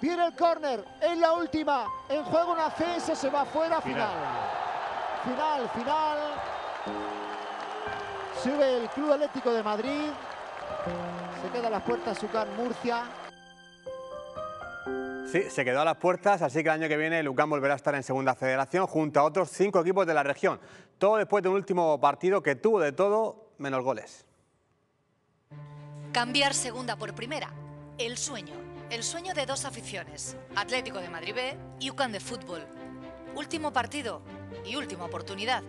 Viene el córner, en la última, en juego una CS, se va fuera, final. Final, final. Sube el Club Atlético de Madrid. Se queda a las puertas Sucan Murcia. Sí, se quedó a las puertas, así que el año que viene Lucán volverá a estar en Segunda Federación junto a otros cinco equipos de la región. Todo después de un último partido que tuvo de todo menos goles. Cambiar segunda por primera. El sueño. El sueño de dos aficiones. Atlético de Madrid B y UCAN de fútbol. Último partido y última oportunidad.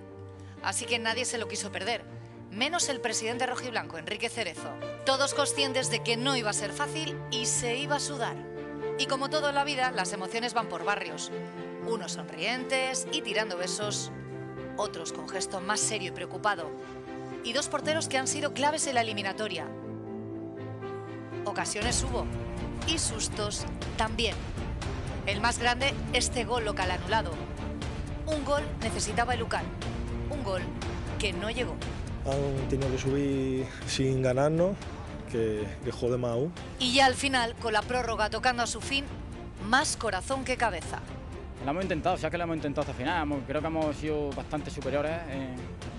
Así que nadie se lo quiso perder. Menos el presidente rojiblanco, Enrique Cerezo. Todos conscientes de que no iba a ser fácil y se iba a sudar. Y como todo en la vida, las emociones van por barrios. Unos sonrientes y tirando besos, otros con gesto más serio y preocupado. Y dos porteros que han sido claves en la eliminatoria. Ocasiones hubo y sustos también. El más grande, este gol local anulado. Un gol necesitaba el Lucan. Un gol que no llegó. Han tenido que subir sin ganarnos, que, que jode más aún. Y ya al final, con la prórroga tocando a su fin, más corazón que cabeza. Lo hemos intentado, o sea que lo hemos intentado hasta el final. Creo que hemos sido bastante superiores en,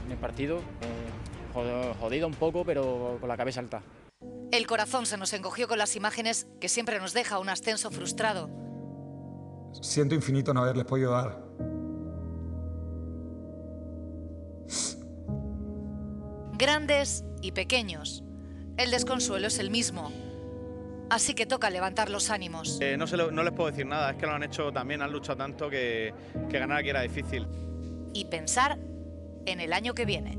en el partido. Eh, jod- jodido un poco, pero con la cabeza alta. El corazón se nos encogió con las imágenes que siempre nos deja un ascenso frustrado. Siento infinito no haberles podido dar. Grandes y pequeños. El desconsuelo es el mismo. Así que toca levantar los ánimos. Eh, no, se lo- no les puedo decir nada, es que lo han hecho también, han luchado tanto que, que ganar aquí era difícil. y pensar en el año que viene.